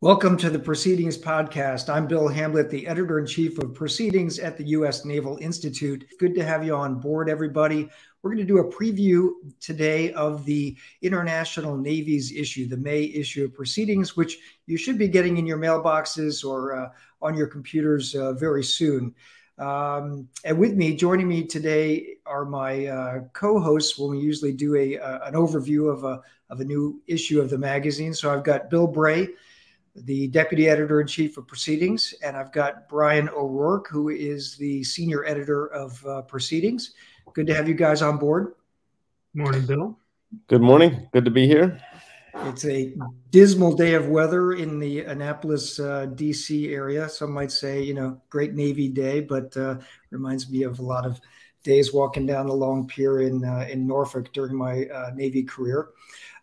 Welcome to the Proceedings Podcast. I'm Bill Hamblet, the editor in chief of Proceedings at the U.S. Naval Institute. Good to have you on board, everybody. We're going to do a preview today of the International Navy's issue, the May issue of Proceedings, which you should be getting in your mailboxes or uh, on your computers uh, very soon. Um, and with me, joining me today are my uh, co-hosts when we usually do a, uh, an overview of a, of a new issue of the magazine. So I've got Bill Bray, the deputy editor in chief of Proceedings, and I've got Brian O'Rourke, who is the senior editor of uh, Proceedings. Good to have you guys on board. Morning, Bill. Good morning. Good to be here. It's a dismal day of weather in the Annapolis, uh, DC area. Some might say, you know, great Navy day, but uh, reminds me of a lot of days walking down the long pier in uh, in Norfolk during my uh, Navy career.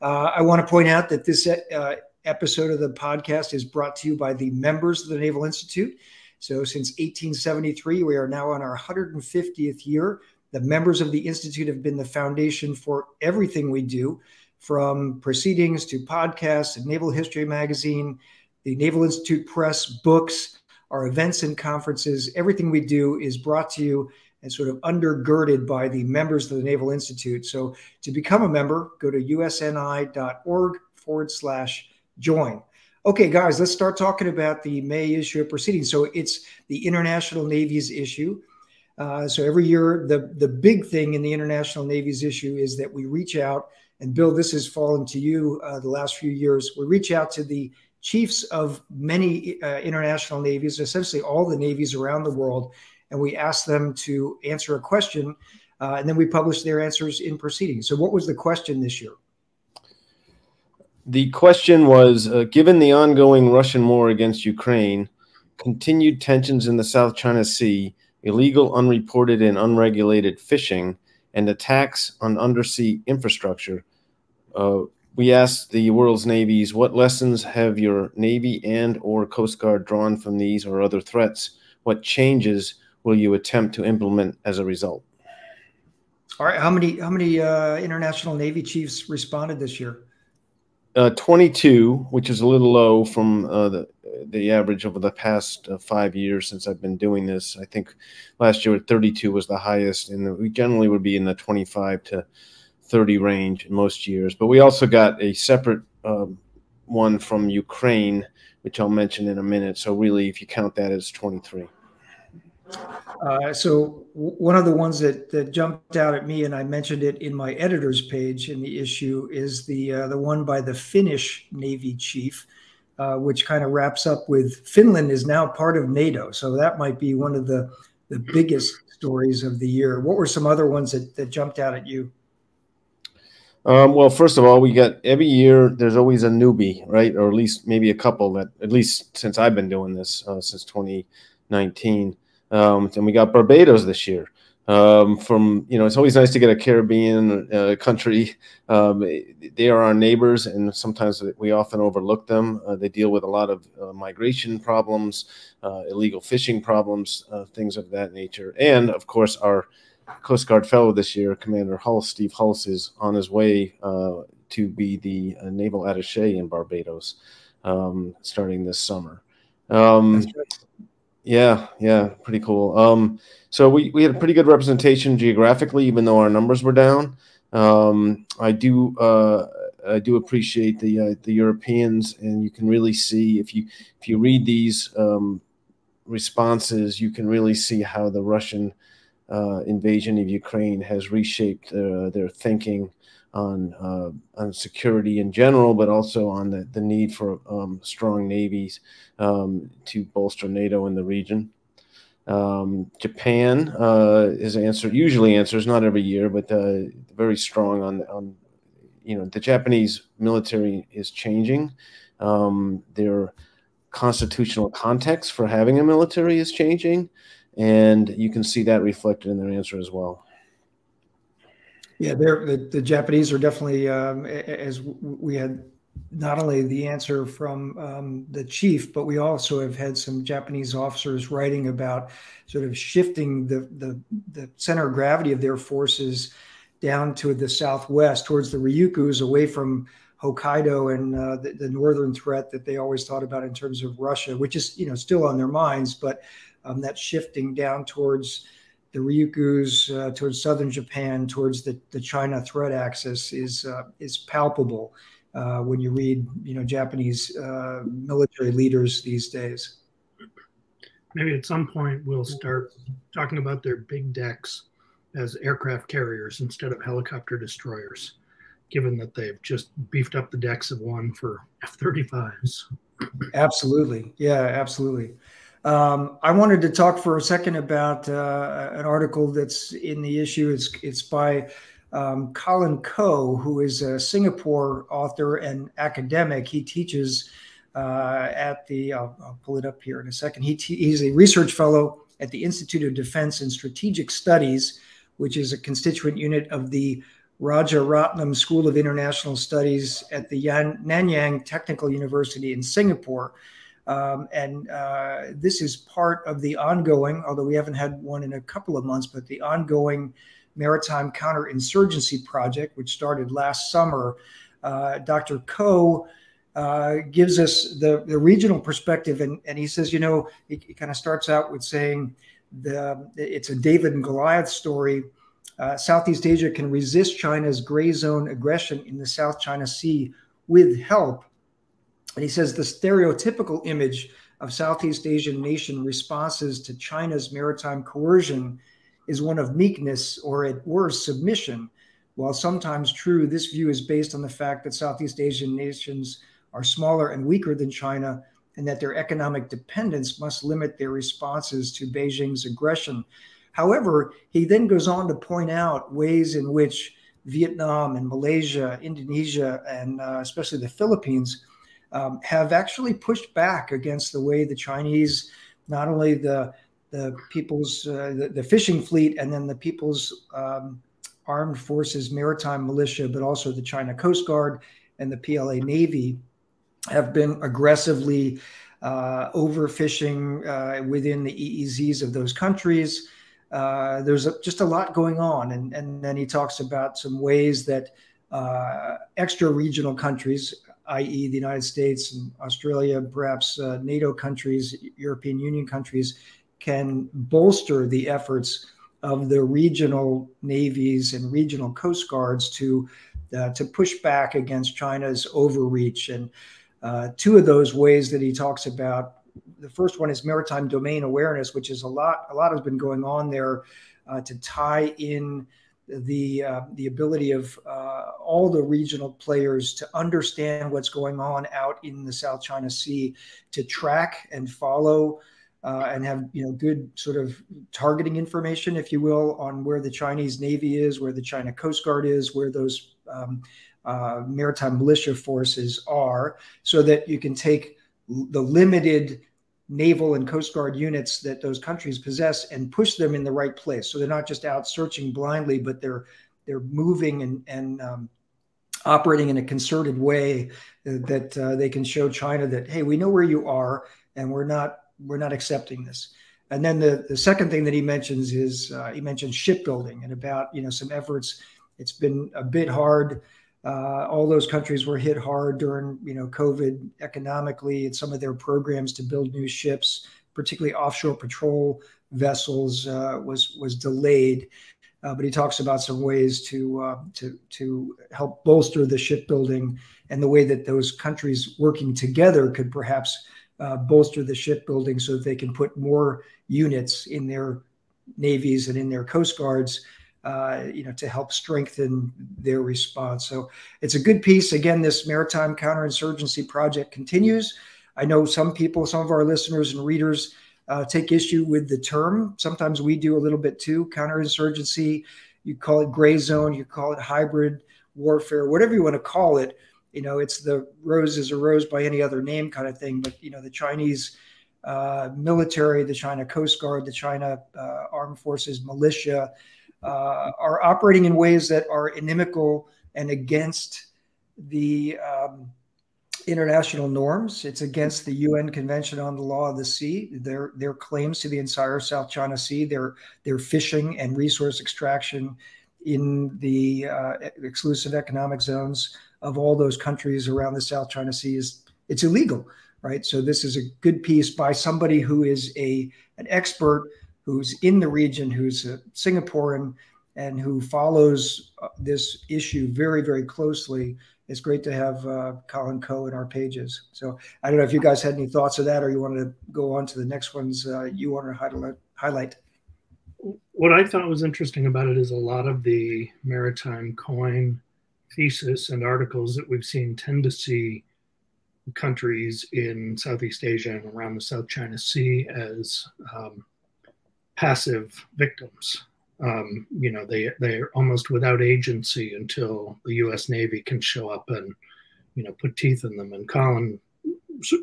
Uh, I want to point out that this uh, episode of the podcast is brought to you by the members of the Naval Institute. So, since 1873, we are now on our 150th year. The members of the Institute have been the foundation for everything we do, from proceedings to podcasts, and Naval History Magazine, the Naval Institute Press, books, our events and conferences. Everything we do is brought to you and sort of undergirded by the members of the Naval Institute. So, to become a member, go to usni.org forward slash join. Okay, guys, let's start talking about the May issue of proceedings. So it's the International Navy's issue. Uh, so every year, the the big thing in the International Navy's issue is that we reach out, and Bill, this has fallen to you uh, the last few years. We reach out to the chiefs of many uh, international navies, essentially all the navies around the world, and we ask them to answer a question, uh, and then we publish their answers in proceedings. So, what was the question this year? The question was uh, given the ongoing Russian war against Ukraine, continued tensions in the South China Sea, illegal, unreported, and unregulated fishing, and attacks on undersea infrastructure, uh, we asked the world's navies what lessons have your navy and or coast guard drawn from these or other threats? What changes will you attempt to implement as a result? All right how many how many uh, international navy chiefs responded this year uh, 22, which is a little low from uh, the the average over the past uh, five years since I've been doing this. I think last year 32 was the highest, and we generally would be in the 25 to 30 range in most years. But we also got a separate um, one from Ukraine, which I'll mention in a minute. So really, if you count that as 23. Uh, so one of the ones that, that jumped out at me, and I mentioned it in my editor's page in the issue, is the uh, the one by the Finnish Navy chief, uh, which kind of wraps up with Finland is now part of NATO. So that might be one of the the biggest stories of the year. What were some other ones that, that jumped out at you? Um, well, first of all, we got every year. There's always a newbie, right, or at least maybe a couple that, at least since I've been doing this uh, since 2019. Um, and we got Barbados this year. Um, from you know, it's always nice to get a Caribbean uh, country. Um, they are our neighbors, and sometimes we often overlook them. Uh, they deal with a lot of uh, migration problems, uh, illegal fishing problems, uh, things of that nature. And of course, our Coast Guard fellow this year, Commander Hulse, Steve Hulse, is on his way uh, to be the naval attaché in Barbados um, starting this summer. Um, yeah, yeah, pretty cool. Um, so we, we had a pretty good representation geographically, even though our numbers were down. Um, I do uh, I do appreciate the uh, the Europeans, and you can really see if you if you read these um, responses, you can really see how the Russian uh, invasion of Ukraine has reshaped uh, their thinking on uh, on security in general, but also on the, the need for um, strong navies um, to bolster NATO in the region. Um, Japan uh, is answered usually answers not every year, but uh, very strong on on you know the Japanese military is changing. Um, their constitutional context for having a military is changing, and you can see that reflected in their answer as well. Yeah, the, the Japanese are definitely, um, as we had not only the answer from um, the chief, but we also have had some Japanese officers writing about sort of shifting the, the, the center of gravity of their forces down to the southwest towards the Ryukyus, away from Hokkaido and uh, the, the, northern threat that they always thought about in terms of Russia, which is you know still on their minds, but um, that shifting down towards the Ryukyus, uh, towards southern Japan, towards the, the China threat axis is uh, is palpable uh, when you read you know Japanese uh, military leaders these days. Maybe at some point we'll start talking about their big decks as aircraft carriers instead of helicopter destroyers given that they've just beefed up the decks of one for F 35s. Absolutely. Yeah, absolutely. Um, I wanted to talk for a second about uh, an article that's in the issue. It's, it's by um, Colin Koh, who is a Singapore author and academic. He teaches uh, at the, I'll, I'll, pull it up here in a second. He he's a research fellow at the Institute of Defense and Strategic Studies, which is a constituent unit of the Rajaratnam School of International Studies at the Yan, Nanyang Technical University in Singapore. Um, and uh, this is part of the ongoing, although we haven't had one in a couple of months, but the ongoing Maritime Counterinsurgency Project, which started last summer. Uh, Dr. Koh uh, gives us the, the regional perspective, and, and he says, you know, he kind of starts out with saying the, it's a David and Goliath story uh, Southeast Asia can resist China's gray zone aggression in the South China Sea with help. And he says the stereotypical image of Southeast Asian nation responses to China's maritime coercion is one of meekness or at worst submission. While sometimes true, this view is based on the fact that Southeast Asian nations are smaller and weaker than China and that their economic dependence must limit their responses to Beijing's aggression. However, he then goes on to point out ways in which Vietnam and Malaysia, Indonesia, and uh, especially the Philippines um, have actually pushed back against the way the Chinese, not only the the people's uh, the, the, fishing fleet and then the people's um, armed forces maritime militia, but also the China Coast Guard and the PLA Navy have been aggressively uh, overfishing uh, within the EEZs of those countries. Uh, there's a, just a lot going on. And, and then he talks about some ways that uh, extra regional countries, i.e., the United States and Australia, perhaps uh, NATO countries, European Union countries, can bolster the efforts of the regional navies and regional coast guards to uh, to push back against China's overreach. And uh, two of those ways that he talks about the first one is maritime domain awareness, which is a lot. A lot has been going on there uh, to tie in the uh, the ability of uh, all the regional players to understand what's going on out in the South China Sea, to track and follow. Uh, and have you know good sort of targeting information, if you will, on where the Chinese Navy is, where the China Coast Guard is, where those um, uh, maritime militia forces are, so that you can take the limited naval and coast guard units that those countries possess and push them in the right place. So they're not just out searching blindly but they're they're moving and and um, operating in a concerted way that uh, they can show china that hey we know where you are and we're not we're not accepting this. And then the the second thing that he mentions is uh, he mentions shipbuilding and about you know some efforts. It's been a bit hard uh, all those countries were hit hard during, you know, COVID economically, and some of their programs to build new ships, particularly offshore patrol vessels, uh, was was delayed. Uh, but he talks about some ways to uh, to to help bolster the shipbuilding and the way that those countries working together could perhaps uh, bolster the shipbuilding so that they can put more units in their navies and in their coast guards uh, you know, to help strengthen their response. So it's a good piece. Again, this maritime counterinsurgency project continues. I know some people, some of our listeners and readers uh, take issue with the term. Sometimes we do a little bit too. Counterinsurgency, you call it gray zone, you call it hybrid warfare, whatever you want to call it. You know, it's the rose is a rose by any other name kind of thing. But you know, the Chinese uh, military, the China Coast Guard, the China uh, Armed Forces militia uh, are operating in ways that are inimical and against the um, international norms. It's against the UN Convention on the Law of the Sea. Their their claims to the entire South China Sea, their their fishing and resource extraction in the uh, exclusive economic zones of all those countries around the South China Sea is it's illegal, right? So this is a good piece by somebody who is a an expert who's in the region, who's a Singaporean, and who follows uh, this issue very, very closely. It's great to have uh, Colin Koh in our pages. So I don't know if you guys had any thoughts of that, or you wanted to go on to the next ones uh, you want to highlight. highlight. What I thought was interesting about it is a lot of the maritime coin thesis and articles that we've seen tend to see countries in Southeast Asia and around the South China Sea as um, passive victims. Um, you know, they they're almost without agency until the U.S. Navy can show up and you know put teeth in them. And Colin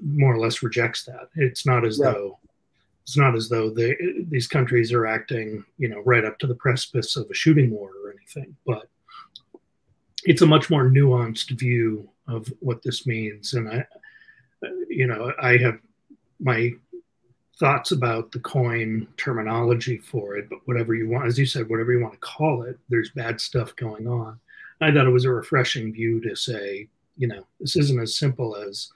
more or less rejects that. It's not as yeah. though it's not as though they, these countries are acting, you know, right up to the precipice of a shooting war or anything. But it's a much more nuanced view of what this means. And I, you know, I have my thoughts about the coin terminology for it, but whatever you want, as you said, whatever you want to call it, there's bad stuff going on. I thought it was a refreshing view to say, you know, this isn't as simple as,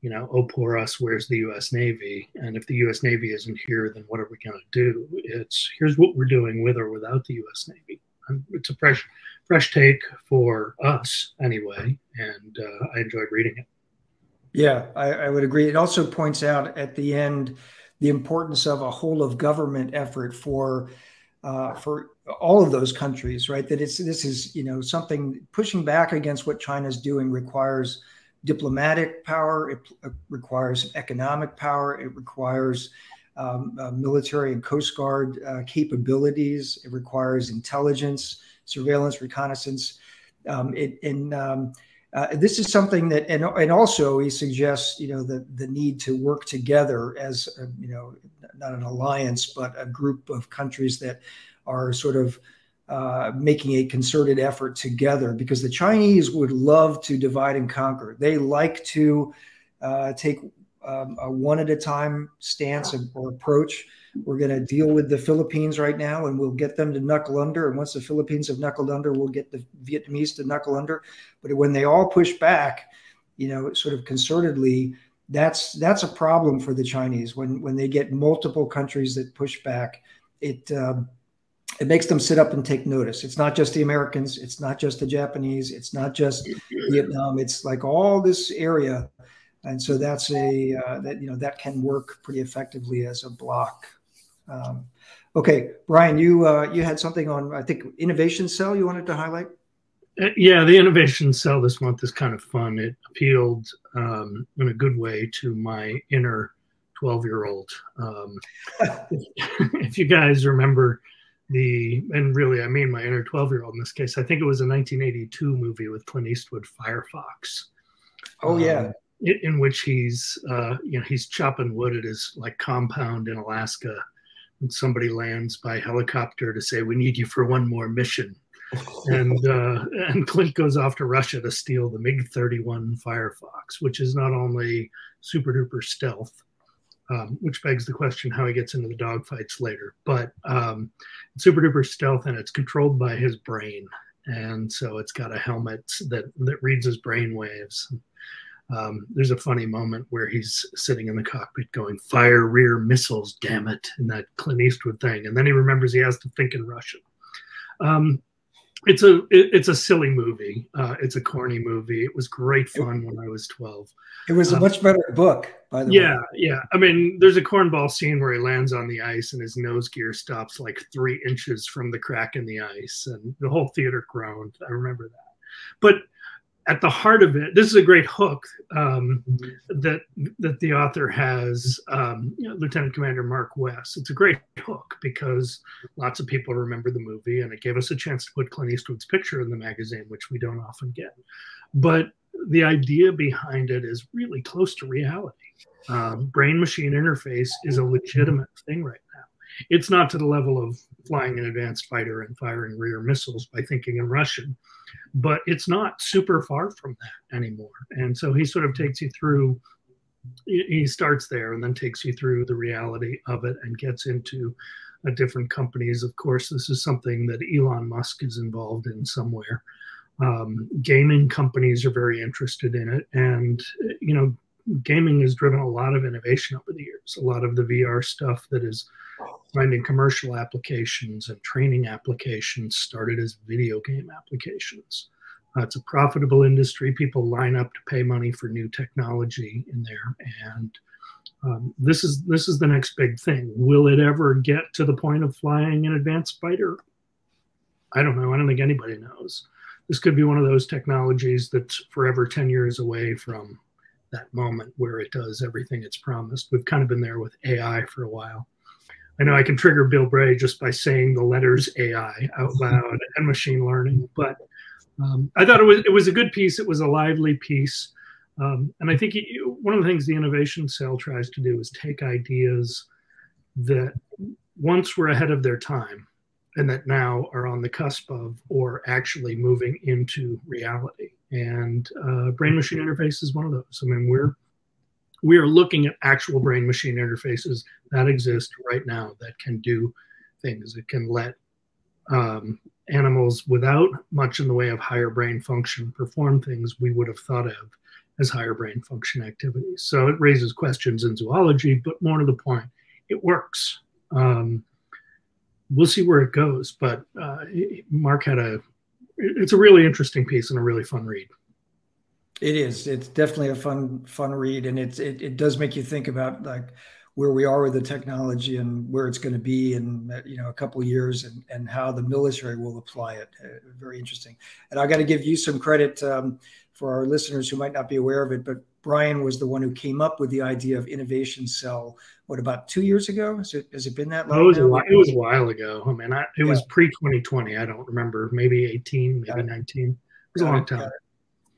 you know, oh, poor us, where's the US Navy? And if the US Navy isn't here, then what are we going to do? It's here's what we're doing with or without the US Navy. It's a fresh, fresh take for us anyway. And uh, I enjoyed reading it. Yeah, I, I, would agree. It also points out at the end the importance of a whole of government effort for uh, for all of those countries, right? That it's this is you know something pushing back against what China's doing requires diplomatic power, it, it requires economic power, it requires um, uh, military and coast guard uh, capabilities, it requires intelligence, surveillance, reconnaissance. Um, it, and um, uh, this is something that, and, and also he suggests, you know, the, the need to work together as, a, you know, not an alliance, but a group of countries that are sort of uh, making a concerted effort together because the Chinese would love to divide and conquer. They like to uh, take um, a one at a time stance or approach. We're going to deal with the Philippines right now, and we'll get them to knuckle under. And once the Philippines have knuckled under, we'll get the Vietnamese to knuckle under. But when they all push back, you know, sort of concertedly, that's that's a problem for the Chinese. When when they get multiple countries that push back, it um, it makes them sit up and take notice. It's not just the Americans, it's not just the Japanese, it's not just Vietnam. It's like all this area, and so that's a uh, that you know that can work pretty effectively as a block. Um, okay, Brian, you uh, you had something on I think innovation cell you wanted to highlight. Uh, yeah, the innovation cell this month is kind of fun. It appealed um, in a good way to my inner 12 year old. Um, if you guys remember the and really I mean my inner 12 year old in this case. I think it was a 1982 movie with Clint Eastwood, Firefox. Oh yeah. In which he's uh, you know he's chopping wood at his like compound in Alaska, and somebody lands by helicopter to say we need you for one more mission, and uh, and Clint goes off to Russia to steal the MiG 31 Firefox, which is not only super duper stealth, um, which begs the question how he gets into the dogfights later. But um, super duper stealth and it's controlled by his brain. And so it's got a helmet that, that reads his brain waves. Um, there's a funny moment where he's sitting in the cockpit going, fire rear missiles, damn it, in that Clint Eastwood thing. And then he remembers he has to think in Russian. Um, it's a it, it's a silly movie. Uh, it's a corny movie. It was great fun when I was twelve. It was a um, much better book, by the yeah, way. Yeah, yeah. I mean, there's a cornball scene where he lands on the ice and his nose gear stops like three inches from the crack in the ice, and the whole theater groaned. I remember that. But at the heart of it, this is a great hook um, that that the author has, um, you know, Lieutenant Commander Mark West. It's a great hook because lots of people remember the movie, and it gave us a chance to put Clint Eastwood's picture in the magazine, which we don't often get. But the idea behind it is really close to reality. Um, brain machine interface is a legitimate thing right. It's not to the level of flying an advanced fighter and firing rear missiles by thinking in Russian but it's not super far from that anymore. And so he sort of takes you through, he starts there and then takes you through the reality of it and gets into uh, different companies. Of course, this is something that Elon Musk is involved in somewhere. Um, gaming companies are very interested in it, and you know, gaming has driven a lot of innovation over the years. A lot of the VR stuff that is finding commercial applications and training applications started as video game applications. Uh, it's a profitable industry. People line up to pay money for new technology in there, and um, this is this is the next big thing. Will it ever get to the point of flying an advanced fighter? I don't know. I don't think anybody knows. This could be one of those technologies that's forever 10 years away from that moment where it does everything it's promised. We've kind of been there with AI for a while. I know I can trigger Bill Bray just by saying the letters AI out loud and machine learning, but um, I thought it was it was a good piece. It was a lively piece, um, and I think one of the things the innovation cell tries to do is take ideas that once were ahead of their time and that now are on the cusp of or actually moving into reality. And uh, brain machine interface is one of those. I mean, we're we are looking at actual brain machine interfaces that exist right now that can do things. It can let um, animals without much in the way of higher brain function perform things we would have thought of as higher brain function activities. So it raises questions in zoology, but more to the point, it works. Um, we'll see where it goes, but uh, Mark had a, it's a really interesting piece and a really fun read. It is. It's definitely a fun, fun read, and it's it, it does make you think about like where we are with the technology and where it's going to be in you know a couple years and, and how the military will apply it. Uh, very interesting. And I got to give you some credit um, for our listeners who might not be aware of it, but Brian was the one who came up with the idea of Innovation Cell. What about two years ago? Has it, has it been that long? Oh, it, was a while, it was a while ago. Oh, I mean, I, it yeah. was pre 2020. I don't remember. Maybe 18, maybe 19. It was a long time.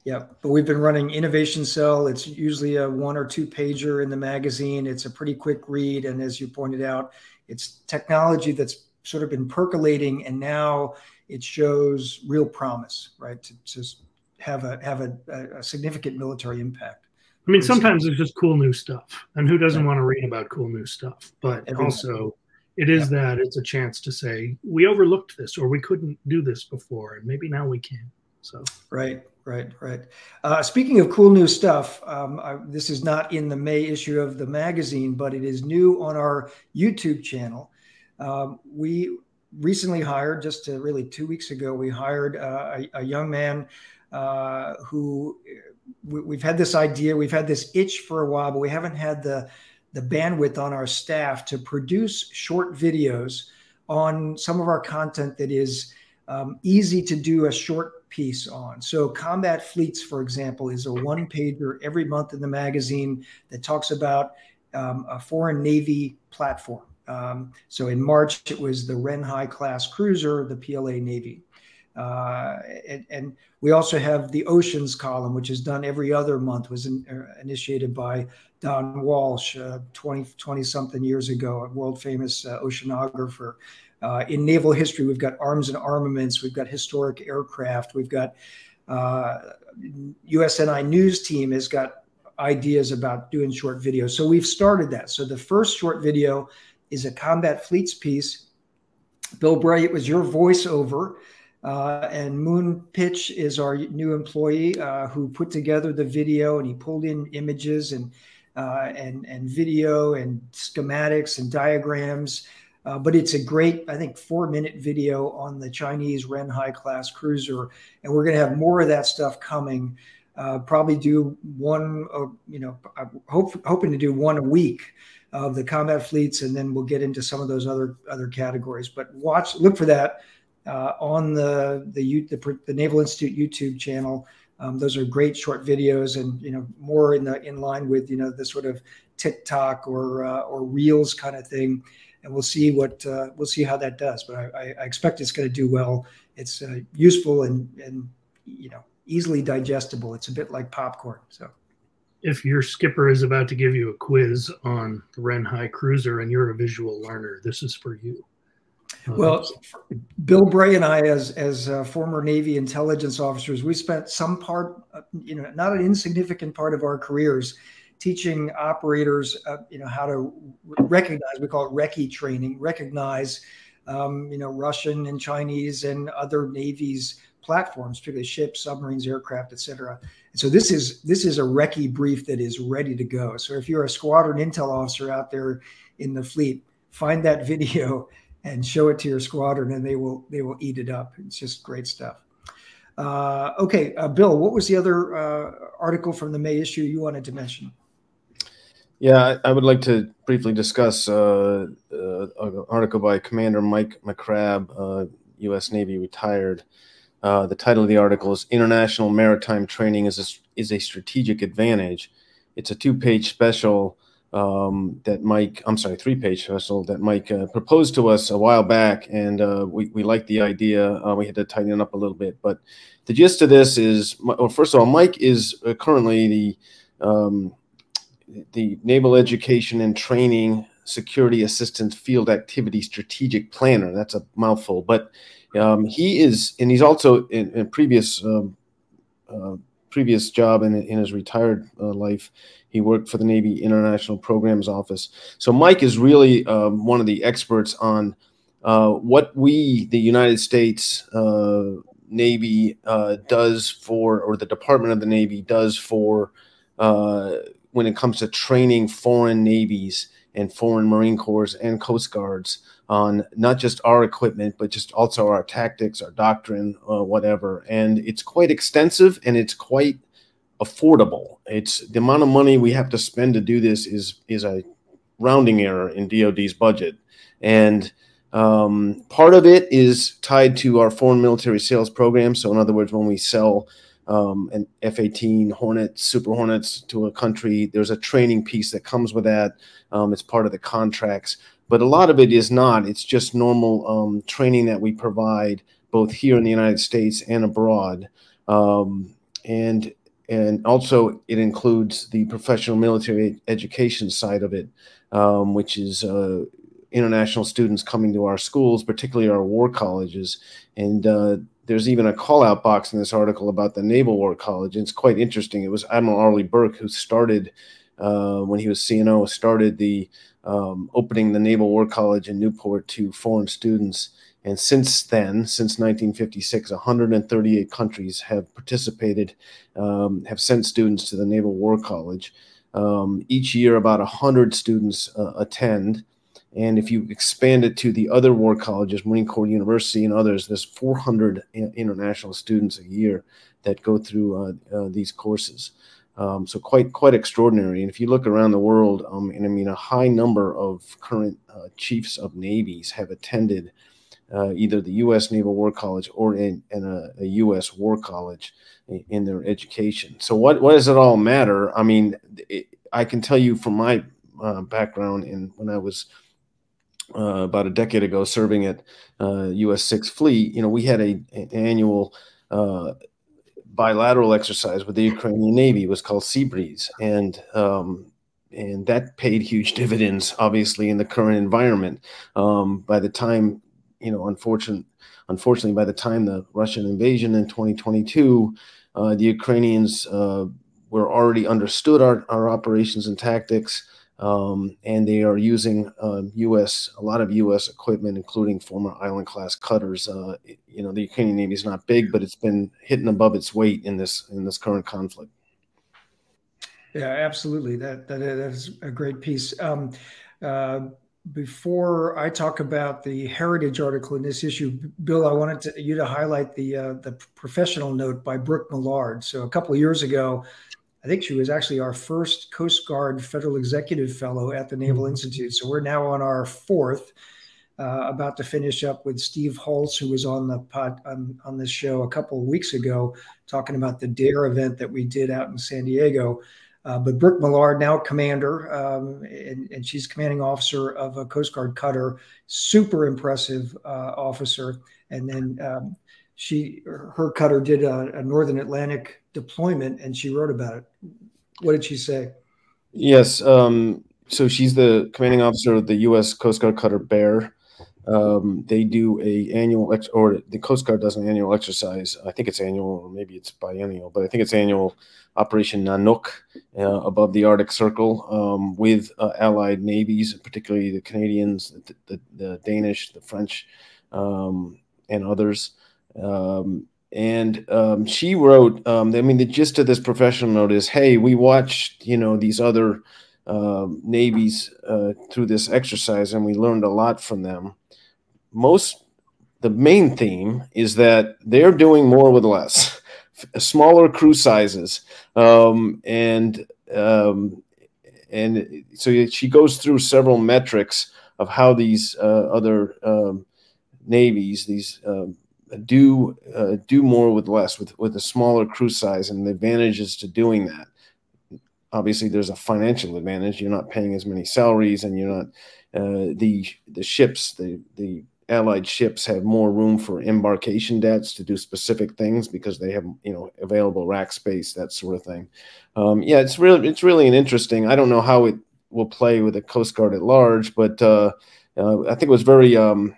Yeah, but we've been running Innovation Cell. It's usually a one or two pager in the magazine. It's a pretty quick read. And as you pointed out, it's technology that's sort of been percolating and now it shows real promise, right? To just have a have a, a significant military impact. I mean, sometimes it's just cool new stuff. And who doesn't right. want to read about cool new stuff? But Everyone. also it is yeah. that it's a chance to say, we overlooked this or we couldn't do this before, and maybe now we can. So right, right, right. Uh, speaking of cool new stuff, um, I, this is not in the May issue of the magazine, but it is new on our YouTube channel. Um, we recently hired, just to really two weeks ago, we hired uh, a, a, young man uh, who we, have had this idea, we've had this itch for a while, but we haven't had the the bandwidth on our staff to produce short videos on some of our content that is um, easy to do a short piece on. So, Combat Fleets, for example, is a one pager every month in the magazine that talks about um, a foreign Navy platform. Um, so, in March, it was the Ren Hai class cruiser, the PLA Navy. Uh, and, and, we also have the oceans column, which is done every other month, was in, uh, initiated by Don Walsh uh, 20, 20 something years ago, a world famous uh, oceanographer. Uh, in naval history, we've got arms and armaments, we've got historic aircraft, we've got USNI uh, News Team has got ideas about doing short videos. So we've started that. So the first short video is a combat fleets piece. Bill Bray, it was your voiceover. Uh, and Moon Pitch is our new employee uh, who put together the video and he pulled in images and uh, and and video and schematics and diagrams. Uh, but it's a great, I think, four minute video on the Chinese Ren Hai class cruiser. And we're going to have more of that stuff coming. Uh, probably do one, uh, you know, hope, hoping to do one a week of the combat fleets. And then we'll get into some of those other, other categories. But watch, look for that uh, on the, the, the, the Naval Institute YouTube channel. Um, those are great short videos, and you know more in the in line with you know the sort of TikTok or uh, or Reels kind of thing and we'll see what uh, we'll see how that does. But I, I expect it's going to do well. It's uh, useful and and you know easily digestible. It's a bit like popcorn. So, if your skipper is about to give you a quiz on the Ren Hai Cruiser and you're a visual learner, this is for you. Well, Bill Bray and I, as as uh, former Navy intelligence officers, we spent some part, uh, you know, not an insignificant part of our careers teaching operators, uh, you know, how to recognize. We call it recce training. Recognize um, you know, Russian and Chinese and other navies platforms, particularly ships, submarines, aircraft, etc. And so this is this is a recce brief that is ready to go. So if you're a squadron intel officer out there in the fleet, find that video and show it to your squadron, and they will they will eat it up. It's just great stuff. Uh, okay, uh, Bill, what was the other uh, article from the May issue you wanted to mention? Yeah, I, would like to briefly discuss uh, uh, an article by Commander Mike McCrabb, U.S. Uh, Navy retired. the title of the article is "International Maritime Training is a, is a Strategic Advantage." It's a two-page special um, that Mike, I'm sorry, three page special that Mike uh, proposed to us a while back, and uh, we, we liked the idea. Uh, we had to tighten it up a little bit, but the gist of this is, well, first of all, Mike is uh, currently the um, the Naval Education and Training Security Assistance Field Activity Strategic Planner. That's a mouthful, but um, he is, and he's also in, in previous um, uh, previous job in, in his retired uh, life, he worked for the Navy International Programs Office. So Mike is really um, one of the experts on uh, what we, the United States uh, Navy, uh, does for, or the Department of the Navy does for uh, when it comes to training foreign navies and foreign Marine Corps and Coast Guards on not just our equipment, but just also our tactics, our doctrine, uh, whatever. And it's quite extensive and it's quite affordable. It's the amount of money we have to spend to do this is is a rounding error in DoD's budget, and um, part of it is tied to our foreign military sales program. So, in other words, when we sell um, an F-18 Hornet, Super Hornets to a country, there's a training piece that comes with that. Um, it's part of the contracts but a lot of it is not. It's just normal um, training that we provide both here in the United States and abroad. Um, and and also it includes the professional military education side of it, um, which is uh, international students coming to our schools, particularly our war colleges. And uh, there's even a call out box in this article about the Naval War College. And it's quite interesting. It was Admiral Arleigh Burke who started, uh, when he was CNO, started the um, opening the Naval War College in Newport to foreign students. And since then, since 1956, 138 countries have participated, um, have sent students to the Naval War College. Um, each year, about 100 students uh, attend. And if you expand it to the other war colleges, Marine Corps University and others, there's 400 international students a year that go through uh, uh, these courses. Um, so quite quite extraordinary. And if you look around the world, um, and I mean, a high number of current uh, chiefs of navies have attended uh, either the U.S. Naval War College or in, in a, a, U.S. War College in, their education. So what what does it all matter? I mean, it, I can tell you from my uh, background in when I was uh, about a decade ago serving at U.S. Uh, Sixth Fleet, you know, we had a, an annual uh, bilateral exercise with the Ukrainian Navy it was called Sea Breeze, and um, and that paid huge dividends, obviously, in the current environment. Um, by the time, you know, unfortunately, unfortunately, by the time the Russian invasion in 2022, uh, the Ukrainians uh, were already understood our, our operations and tactics um, and they are using uh, U.S. a lot of U.S. equipment, including former island class cutters. Uh, you know, the Ukrainian Navy is not big, but it's been hitting above its weight in this in this current conflict. Yeah, absolutely. That that is a great piece. Um, uh, before I talk about the heritage article in this issue, Bill, I wanted to, you to highlight the uh, the professional note by Brooke Millard. So a couple of years ago, I think she was actually our first Coast Guard Federal Executive Fellow at the Naval mm-hmm. Institute. So we're now on our fourth, uh, about to finish up with Steve Holtz, who was on the pod on, on this show a couple of weeks ago, talking about the DARE event that we did out in San Diego. Uh, but Brooke Millard, now commander, um, and, and, she's commanding officer of a Coast Guard cutter, super impressive uh, officer. And then um, she her cutter did a, a, Northern Atlantic deployment, and she wrote about it. What did she say? Yes, um, so she's the commanding officer of the U.S. Coast Guard cutter Bear. um, they do a annual ex- or the Coast Guard does an annual exercise. I think it's annual or maybe it's biennial, but I think it's annual. Operation Nanook uh, above the Arctic Circle um, with uh, allied navies, particularly the Canadians, the, the, the Danish, the French, um, and others. Um, and um, she wrote, um, I mean, the gist of this professional note is, hey, we watched, you know, these other uh, navies through this exercise, and we learned a lot from them most the main theme is that they're doing more with less, smaller crew sizes, um, and um, and so she goes through several metrics of how these uh, other um, navies, these uh, do uh, do more with less, with with a smaller crew size, and the advantages to doing that. Obviously, there's a financial advantage. You're not paying as many salaries, and you're not uh, the the ships, the the allied ships have more room for embarkation debts to do specific things because they have you know available rack space that sort of thing. Um, yeah it's really it's really an interesting i don't know how it will play with the coast guard at large but uh, uh, i think it was very um,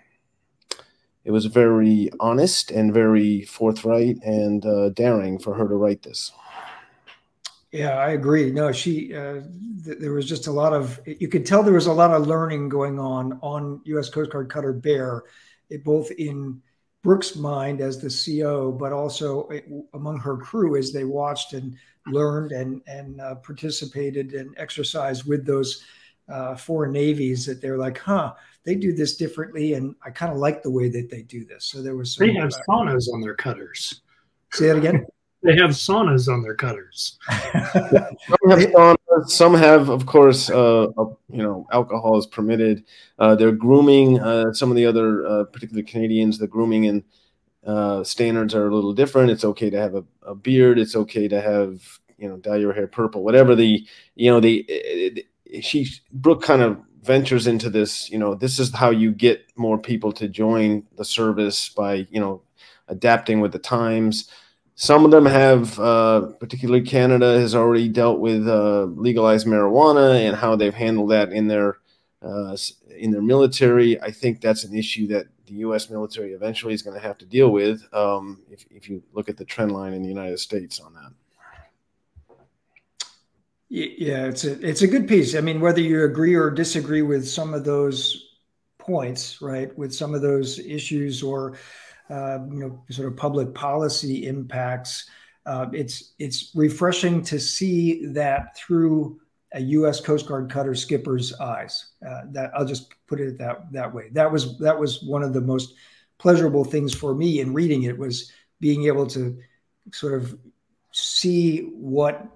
it was very honest and very forthright and uh, daring for her to write this yeah, I agree. No, she. Uh, th- there was just a lot of. You could tell there was a lot of learning going on on U.S. Coast Guard cutter Bear, it, both in Brooke's mind as the CO, but also eh, among her crew as they watched and learned and and uh, participated and exercised with those uh, foreign navies. That they're like, huh, they do this differently, and I kind of like the way that they do this. So there was. Some, they have saunas on their cutters. Say that again. They have saunas on their cutters. some have saunas. Some have, of course, uh, you know, alcohol is permitted. Uh, they're grooming. Uh, some of the other, uh, particularly Canadians, the grooming and uh, standards are a little different. It's okay to have a, a, beard. It's okay to have, you know, dye your hair purple. Whatever the, you know, the it, it, she Brooke kind of ventures into this. You know, this is how you get more people to join the service by, you know, adapting with the times. Some of them have, uh, particularly Canada, has already dealt with uh, legalized marijuana and how they've handled that in their uh, in their military. I think that's an issue that the U.S. military eventually is going to have to deal with. Um, if, if you look at the trend line in the United States on that. Yeah, it's a it's a good piece. I mean, whether you agree or disagree with some of those points, right, with some of those issues or uh, you know, sort of public policy impacts. Uh, it's it's refreshing to see that through a U.S. Coast Guard cutter skipper's eyes. Uh, that I'll just put it that that way. That was that was one of the most pleasurable things for me in reading it was being able to sort of see what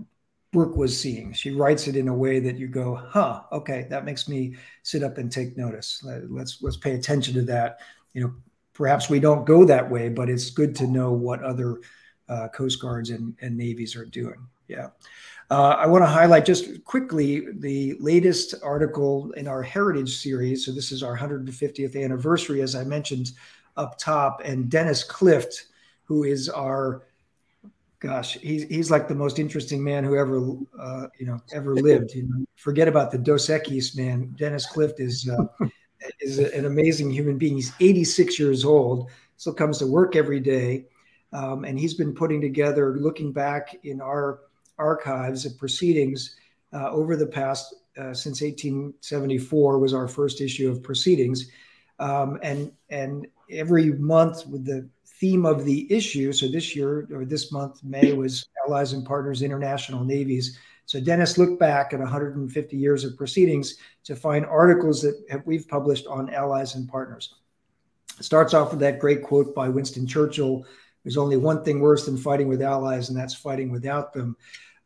Brooke was seeing. She writes it in a way that you go, "Huh, okay, that makes me sit up and take notice. Let's let's pay attention to that." You know, perhaps we don't go that way, but it's good to know what other uh, Coast Guards and, and navies are doing. Yeah. Uh, I want to highlight just quickly the latest article in our Heritage series. So, this is our 150th anniversary, as I mentioned up top. And Dennis Clift, who is our gosh, he's he's like the most interesting man who ever uh, you know ever lived. You know, forget about the Dos Equis man. Dennis Clift is uh, is an amazing human being. He's 86 years old, still comes to work every day. Um, and he's been putting together, looking back in our archives of proceedings uh, over the past, uh, since 1874 was our first issue of proceedings. Um, and, and every month with the theme of the issue, so this year or this month, May was Allies and Partners International Navies so Dennis looked back at 150 years of proceedings to find articles that we've published on allies and partners. It starts off with that great quote by Winston Churchill There's only one thing worse than fighting with allies, and that's fighting without them.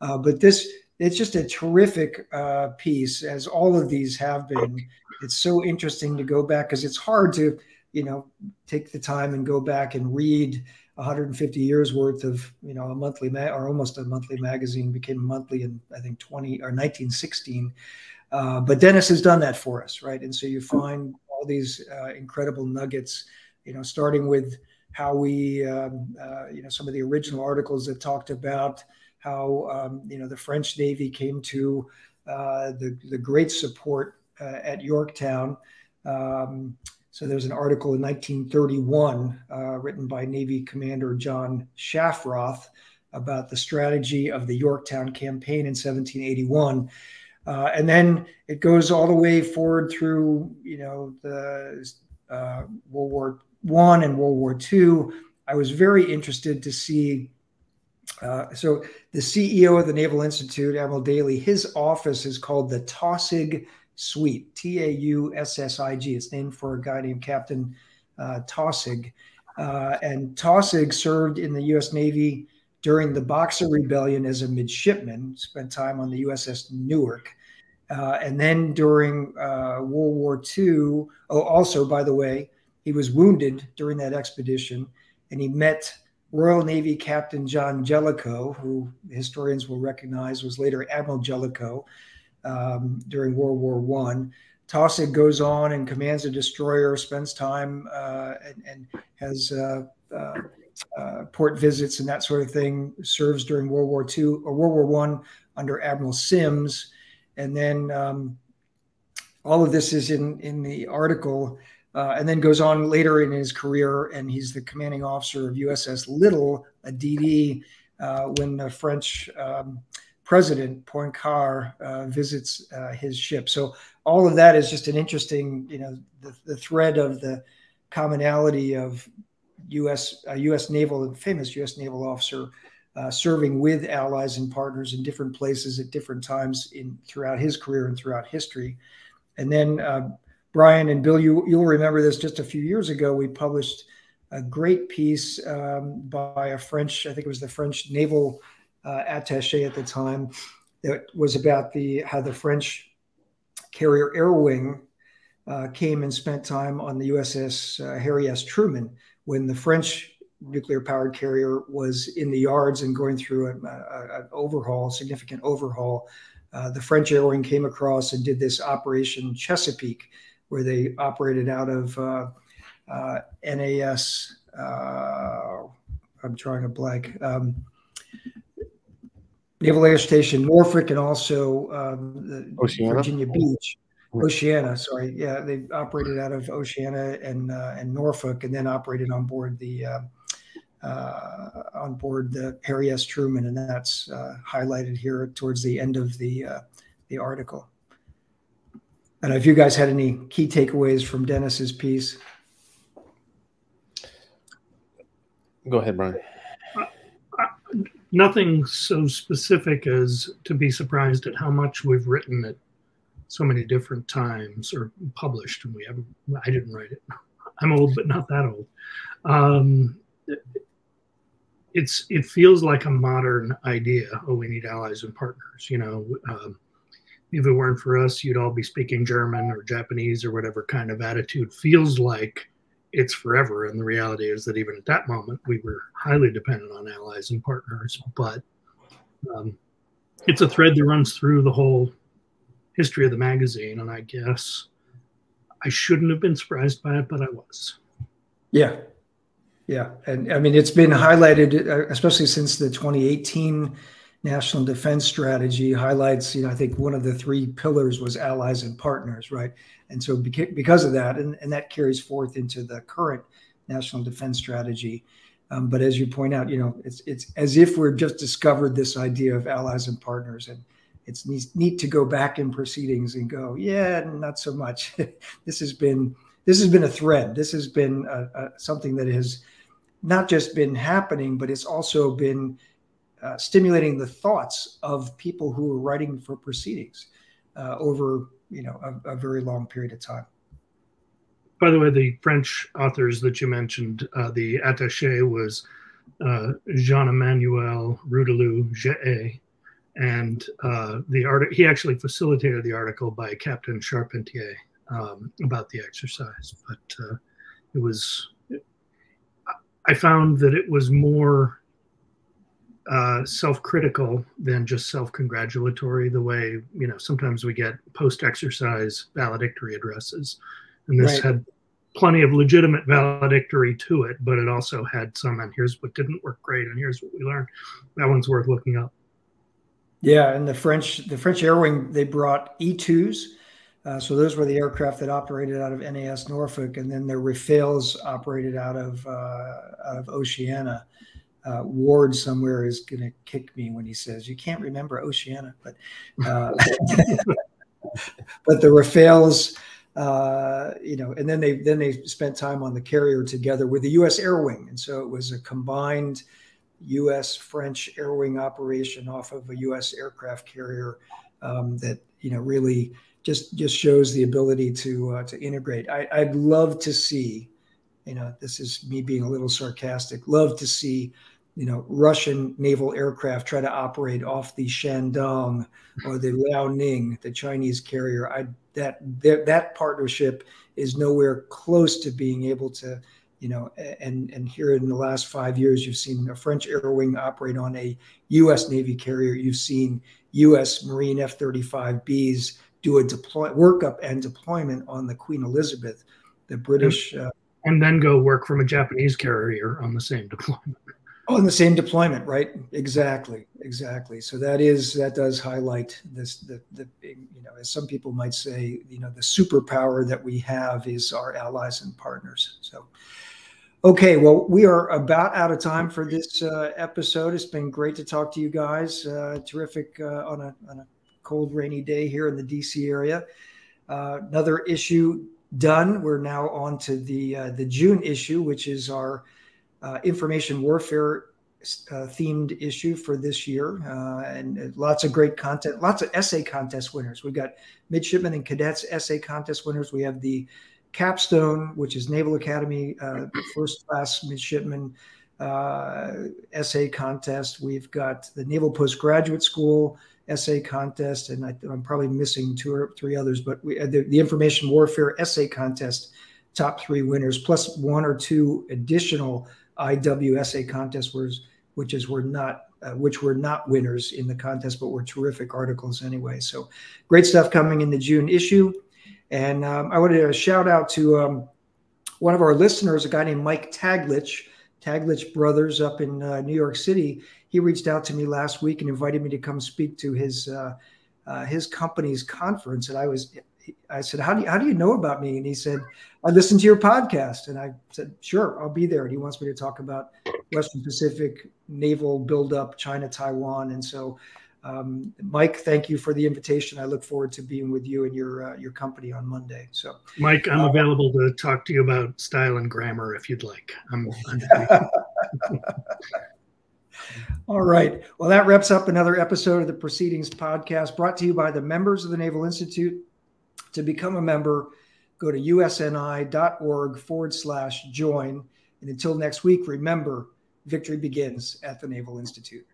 Uh, but this, it's just a terrific uh, piece, as all of these have been. It's so interesting to go back because it's hard to, you know, take the time and go back and read 150 years worth of you know a monthly ma- or almost a monthly magazine became monthly in I think 20 or 1916. Uh, but Dennis has done that for us, right? And so you find all these uh, incredible nuggets, you know, starting with how we, um, uh, you know, some of the original articles that talked about how um, you know the French Navy came to uh, the the great support uh, at Yorktown. Um, So there's an article in 1931 uh, written by Navy Commander John Shafroth about the strategy of the Yorktown campaign in 1781. Uh, and then it goes all the way forward through, you know, the uh, World War One and World War Two. I was very interested to see. Uh, so the CEO of the Naval Institute, Admiral Daly, his office is called the Taussig Suite, T A U S S I G. It's named for a guy named Captain uh, Taussig. Uh, and Taussig served in the U.S. Navy during the Boxer Rebellion as a midshipman, spent time on the USS Newark. Uh, and then during uh, World War II, oh, also, by the way, he was wounded during that expedition and he met Royal Navy Captain John Jellicoe, who historians will recognize was later Admiral Jellicoe um, during World War One. Taussig goes on and commands a destroyer, spends time uh, and, and, has uh, uh, uh, port visits and that sort of thing. Serves during World War II or World War One under Admiral Sims, and then um, all of this is in in the article. Uh, and then goes on later in his career, and he's the commanding officer of USS Little, a DD, uh, when the French um, president Poincaré uh, visits uh, his ship. So all of that is just an interesting, you know, the, the thread of the commonality of U.S. Uh, U.S. naval, famous U.S. naval officer, uh, serving with allies and partners in different places at different times in throughout his career and throughout history. And then uh, Brian and Bill, you you'll remember this. Just a few years ago, we published a great piece um, by a French, I think it was the French naval uh, attaché at the time, that was about the how the French carrier Air Wing uh, came and spent time on the USS uh, Harry S. Truman when the French nuclear powered carrier was in the yards and going through an overhaul, significant overhaul. Uh, the French Air Wing came across and did this Operation Chesapeake, where they operated out of uh, uh, NAS. Uh, I'm drawing a blank. Um, Naval Air Station Norfolk and also um, Virginia Beach. Oceana, sorry. Yeah, they operated out of Oceana and uh, and Norfolk, and then operated on board the uh, uh, on board the Harry S. Truman, and that's uh, highlighted here towards the end of the uh, the article. And if you guys had any key takeaways from Dennis's piece, go ahead, Brian. Nothing so specific as to be surprised at how much we've written at so many different times or published, and we haven't. I didn't write it. I'm old, but not that old. Um, it's it feels like a modern idea. Oh, we need allies and partners. You know, um, if it weren't for us, you'd all be speaking German or Japanese or whatever kind of attitude. Feels like it's forever, and the reality is that even at that moment, we were highly dependent on allies and partners. But um, it's a thread that runs through the whole history of the magazine, and I guess I shouldn't have been surprised by it, but I was. Yeah, yeah, and I mean it's been highlighted, uh, especially since the 2018 National Defense Strategy highlights. You know, I think one of the three pillars was allies and partners, right? And so because of that, and, and that carries forth into the current National Defense Strategy. Um, but as you point out, you know, it's it's as if we're just discovered this idea of allies and partners, and it's neat to go back in proceedings and go, yeah, not so much. this has been this has been a thread. This has been something that has not just been happening, but it's also been uh, stimulating the thoughts of people who are writing for proceedings uh, over you know a, a, very long period of time. By the way, the French authors that you mentioned, uh, the attaché was uh, Jean-Emmanuel Roudelou Géhé, and uh, the art he actually facilitated the article by Captain Charpentier um, about the exercise, but uh, it was I found that it was more uh, self-critical than just self-congratulatory. The way you know sometimes we get post-exercise valedictory addresses, and this right. had plenty of legitimate valedictory to it, but it also had some. And here's what didn't work great, and here's what we learned. That one's worth looking up. Yeah, and the French the French Air Wing they brought E twos, Uh, so those were the aircraft that operated out of NAS Norfolk, and then the Rafales operated out of uh, out of Oceana. Uh, Ward somewhere is going to kick me when he says you can't remember Oceana, but uh, but the Rafales, uh, you know, and then they then they spent time on the carrier together with the U.S. Air Wing, and so it was a combined U.S. French air wing operation off of a U.S. aircraft carrier um, that you know really just just shows the ability to uh, to integrate. I, I'd love to see, you know, this is me being a little sarcastic. Love to see, you know, Russian naval aircraft try to operate off the Shandong or the Liaoning, the Chinese carrier. I that that, that partnership is nowhere close to being able to you know, and and here in the last five years, you've seen a French air wing operate on a U.S. Navy carrier. You've seen U.S. Marine F-35Bs do a deploy workup and deployment on the Queen Elizabeth, the British, uh, and then go work from a Japanese carrier on the same deployment. On the same deployment, right? Exactly, exactly. So that is that does highlight this. The the you know, as some people might say, you know, the superpower that we have is our allies and partners. So. Okay, well, we are about out of time for this uh, episode. It's been great to talk to you guys. Uh, terrific uh, on a on a cold, rainy day here in the DC area. Uh, another issue done. We're now on to the uh, the June issue, which is our uh, information warfare uh, themed issue for this year, uh, and lots of great content. Lots of essay contest winners. We've got midshipmen and cadets essay contest winners. We have the capstone, which is Naval Academy uh, first class midshipman essay contest. We've got the Naval Postgraduate School essay contest, and I, am probably missing two or three others, but we, the, the information warfare essay contest, top three winners, plus one or two additional IW essay contests, which is were not uh, which were not winners in the contest, but were terrific articles anyway. So great stuff coming in the June issue. And um, I wanted to shout out to um, one of our listeners, a guy named Mike Taglich, Taglich Brothers up in uh, New York City he reached out to me last week and invited me to come speak to his uh, uh, his company's conference. And I was, I said, how do you, how do you know about me? And he said, I listened to your podcast. And I said, sure, I'll be there. And he wants me to talk about Western Pacific naval buildup, China, Taiwan. And so, um, Mike, thank you for the invitation. I look forward to being with you and your uh, your company on Monday. So, Mike, I'm uh, available to talk to you about style and grammar if you'd like. I'm, I'm All right. Well, that wraps up another episode of the Proceedings podcast brought to you by the members of the Naval Institute. To become a member, go to usni.org forward slash join. And until next week, remember victory begins at the Naval Institute.